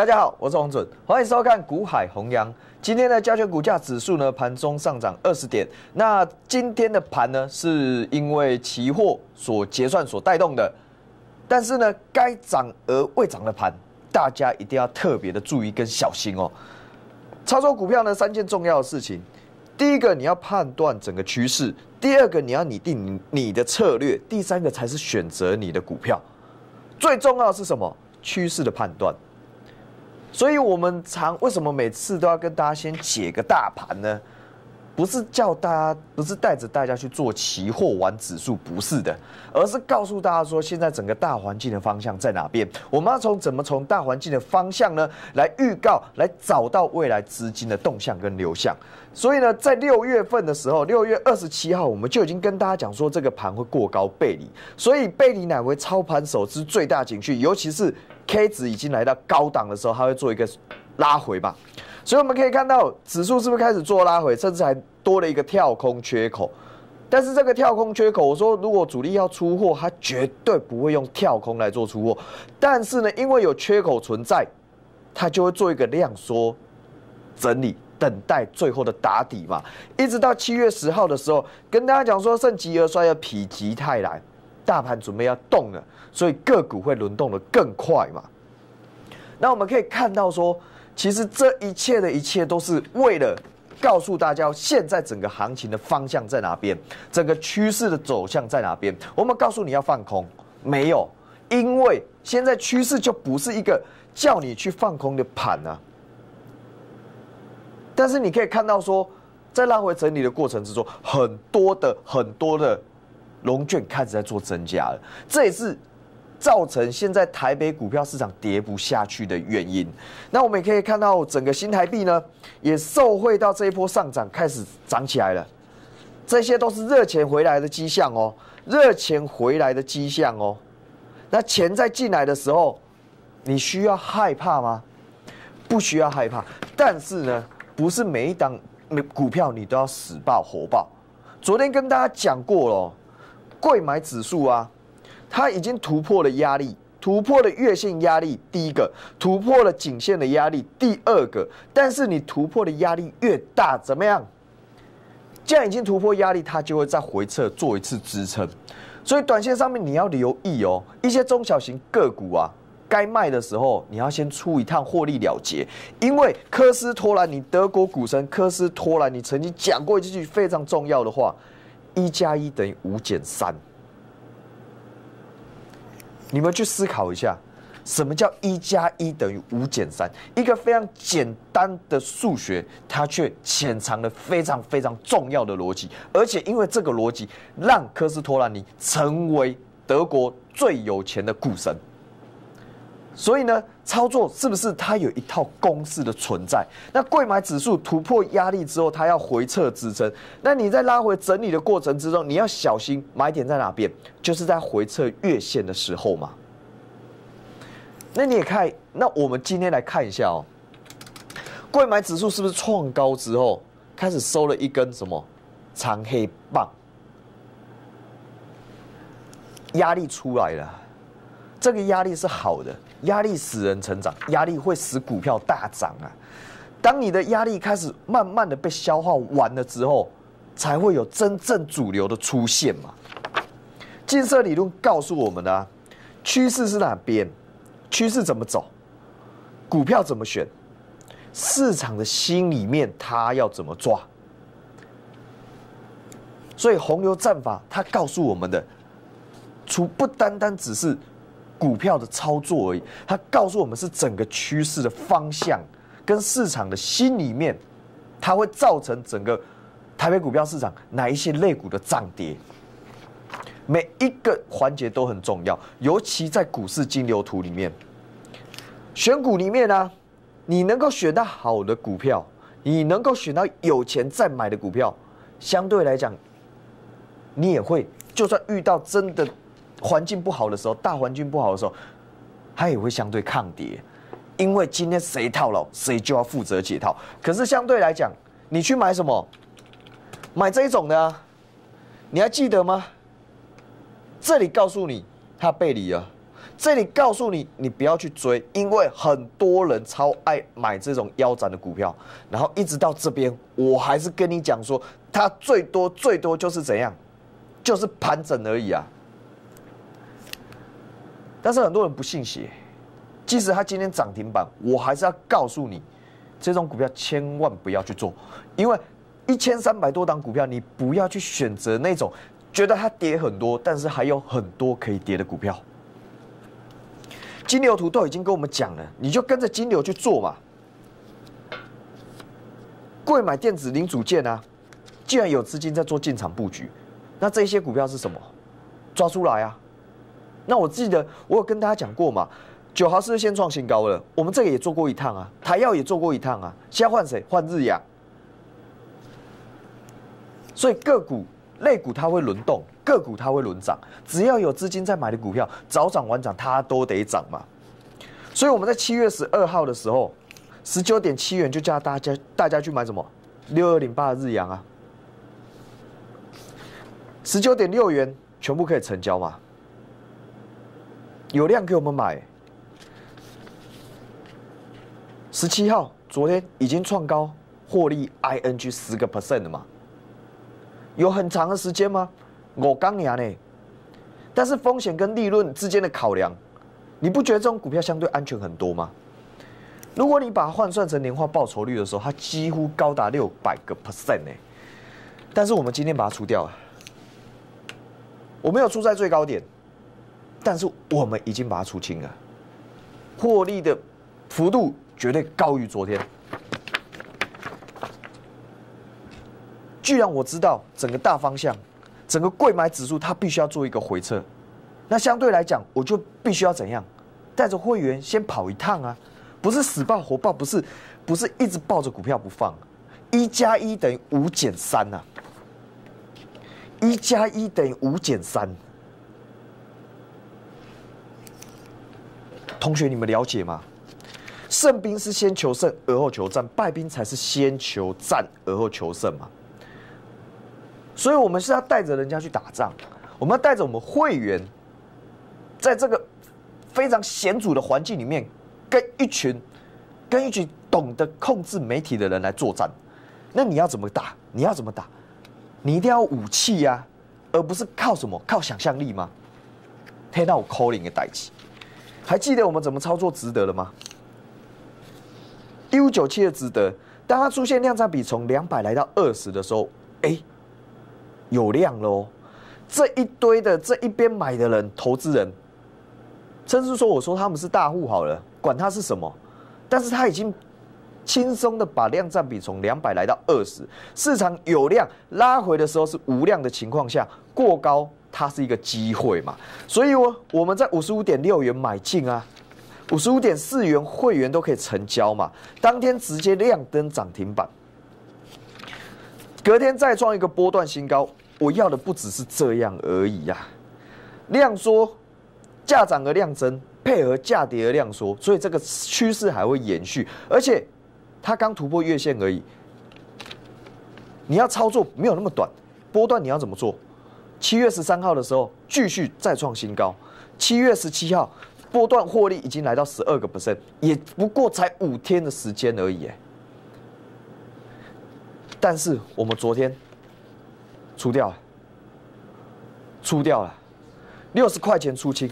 大家好，我是王准，欢迎收看股海弘扬。今天的加权股价指数呢，盘中上涨二十点。那今天的盘呢，是因为期货所结算所带动的。但是呢，该涨而未涨的盘，大家一定要特别的注意跟小心哦。操作股票呢，三件重要的事情：第一个，你要判断整个趋势；第二个，你要拟定你你的策略；第三个才是选择你的股票。最重要的是什么？趋势的判断。所以，我们常为什么每次都要跟大家先解个大盘呢？不是叫大家，不是带着大家去做期货玩指数，不是的，而是告诉大家说，现在整个大环境的方向在哪边？我们要从怎么从大环境的方向呢，来预告，来找到未来资金的动向跟流向。所以呢，在六月份的时候，六月二十七号，我们就已经跟大家讲说，这个盘会过高背离，所以背离乃为操盘手之最大警讯，尤其是。K 值已经来到高档的时候，它会做一个拉回吧，所以我们可以看到指数是不是开始做拉回，甚至还多了一个跳空缺口。但是这个跳空缺口，我说如果主力要出货，它绝对不会用跳空来做出货。但是呢，因为有缺口存在，它就会做一个量缩整理，等待最后的打底嘛。一直到七月十号的时候，跟大家讲说，盛极而衰，要否极泰来。大盘准备要动了，所以个股会轮动的更快嘛？那我们可以看到说，其实这一切的一切都是为了告诉大家，现在整个行情的方向在哪边，整个趋势的走向在哪边。我们告诉你要放空，没有，因为现在趋势就不是一个叫你去放空的盘啊。但是你可以看到说，在拉回整理的过程之中，很多的很多的。龙卷开始在做增加了，这也是造成现在台北股票市场跌不下去的原因。那我们也可以看到，整个新台币呢，也受惠到这一波上涨，开始涨起来了。这些都是热钱回来的迹象哦，热钱回来的迹象哦。那钱在进来的时候，你需要害怕吗？不需要害怕。但是呢，不是每一档股票你都要死爆火爆。昨天跟大家讲过了。贵买指数啊，它已经突破了压力，突破了月线压力，第一个突破了颈线的压力，第二个，但是你突破的压力越大，怎么样？既然已经突破压力，它就会再回撤做一次支撑，所以短线上面你要留意哦，一些中小型个股啊，该卖的时候你要先出一趟获利了结，因为科斯托兰，你德国股神科斯托兰，你曾经讲过一句非常重要的话。一加一等于五减三，你们去思考一下，什么叫一加一等于五减三？一个非常简单的数学，它却潜藏了非常非常重要的逻辑，而且因为这个逻辑，让科斯托兰尼成为德国最有钱的股神。所以呢，操作是不是它有一套公式的存在？那贵买指数突破压力之后，它要回撤支撑。那你在拉回整理的过程之中，你要小心买点在哪边？就是在回撤月线的时候嘛。那你也看，那我们今天来看一下哦，贵买指数是不是创高之后开始收了一根什么长黑棒？压力出来了，这个压力是好的。压力使人成长，压力会使股票大涨啊！当你的压力开始慢慢的被消化完了之后，才会有真正主流的出现嘛。近色理论告诉我们的啊趋势是哪边，趋势怎么走，股票怎么选，市场的心里面它要怎么抓。所以红牛战法它告诉我们的，除不单单只是。股票的操作而已，它告诉我们是整个趋势的方向跟市场的心里面，它会造成整个台北股票市场哪一些类股的涨跌，每一个环节都很重要，尤其在股市金流图里面，选股里面呢，你能够选到好的股票，你能够选到有钱再买的股票，相对来讲，你也会就算遇到真的。环境不好的时候，大环境不好的时候，它也会相对抗跌，因为今天谁套牢，谁就要负责解套。可是相对来讲，你去买什么？买这一种的，你还记得吗？这里告诉你它背离了，这里告诉你，你不要去追，因为很多人超爱买这种腰斩的股票，然后一直到这边，我还是跟你讲说，它最多最多就是怎样，就是盘整而已啊。但是很多人不信邪，即使它今天涨停板，我还是要告诉你，这种股票千万不要去做，因为一千三百多档股票，你不要去选择那种觉得它跌很多，但是还有很多可以跌的股票。金牛图都已经跟我们讲了，你就跟着金牛去做嘛。贵买电子零组件啊，既然有资金在做进场布局，那这些股票是什么？抓出来啊！那我记得我有跟大家讲过嘛，九号是先创新高了，我们这个也做过一趟啊，台药也做过一趟啊，现在换谁？换日亚。所以个股。类股它会轮动，个股它会轮涨，只要有资金在买的股票，早涨晚涨它都得涨嘛。所以我们在七月十二号的时候，十九点七元就叫大家大家去买什么六二零八的日阳啊，十九点六元全部可以成交嘛，有量给我们买。十七号昨天已经创高获利 ing 十个 percent 了嘛。有很长的时间吗？我刚牙呢，但是风险跟利润之间的考量，你不觉得这种股票相对安全很多吗？如果你把它换算成年化报酬率的时候，它几乎高达六百个 percent 呢。但是我们今天把它出掉了，我没有出在最高点，但是我们已经把它出清了，获利的幅度绝对高于昨天。既然我知道整个大方向，整个贵买指数它必须要做一个回撤，那相对来讲，我就必须要怎样，带着会员先跑一趟啊，不是死抱活抱，不是，不是一直抱着股票不放，一加一等于五减三呐，一加一等于五减三，同学你们了解吗？胜兵是先求胜而后求战，败兵才是先求战而后求胜嘛。所以，我们是要带着人家去打仗，我们要带着我们会员，在这个非常险阻的环境里面，跟一群、跟一群懂得控制媒体的人来作战。那你要怎么打？你要怎么打？你一定要武器呀，而不是靠什么？靠想象力吗？听到我 calling 的代起，还记得我们怎么操作值得了吗？一五九七的值得，当它出现量占比从两百来到二十的时候，哎。有量喽，这一堆的这一边买的人，投资人，甚至说我说他们是大户好了，管他是什么，但是他已经轻松的把量占比从两百来到二十，市场有量拉回的时候是无量的情况下，过高它是一个机会嘛，所以我我们在五十五点六元买进啊，五十五点四元会员都可以成交嘛，当天直接亮灯涨停板，隔天再创一个波段新高。我要的不只是这样而已呀，量缩，价涨而量增，配合价跌而量缩，所以这个趋势还会延续。而且，它刚突破月线而已。你要操作没有那么短，波段你要怎么做？七月十三号的时候继续再创新高，七月十七号波段获利已经来到十二个 percent，也不过才五天的时间而已。但是我们昨天。出掉了，出掉了，六十块钱出清，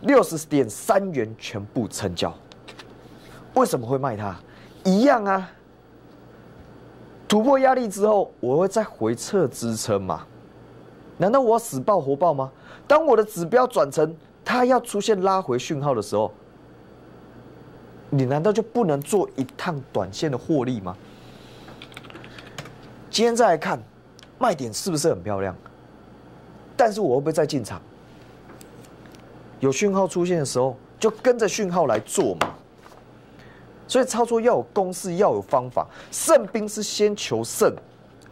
六十点三元全部成交。为什么会卖它？一样啊，突破压力之后，我会再回撤支撑嘛？难道我要死抱活抱吗？当我的指标转成它要出现拉回讯号的时候，你难道就不能做一趟短线的获利吗？今天再来看。卖点是不是很漂亮？但是我会不会再进场？有讯号出现的时候，就跟着讯号来做嘛。所以操作要有公式，要有方法。胜兵是先求胜，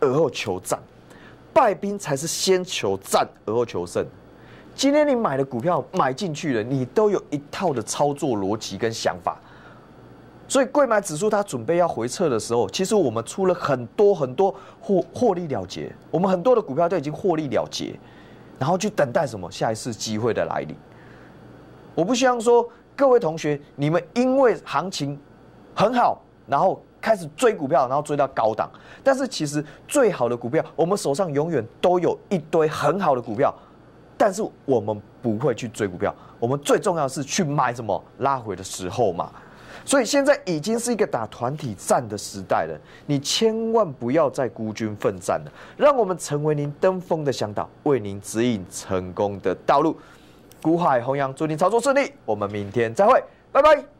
而后求战；败兵才是先求战，而后求胜。今天你买的股票买进去了，你都有一套的操作逻辑跟想法。所以，贵买指数它准备要回撤的时候，其实我们出了很多很多获获利了结，我们很多的股票都已经获利了结，然后去等待什么下一次机会的来临。我不希望说各位同学你们因为行情很好，然后开始追股票，然后追到高档。但是其实最好的股票，我们手上永远都有一堆很好的股票，但是我们不会去追股票。我们最重要是去买什么拉回的时候嘛。所以现在已经是一个打团体战的时代了，你千万不要再孤军奋战了。让我们成为您登峰的向导，为您指引成功的道路。股海弘扬，祝您操作顺利。我们明天再会，拜拜。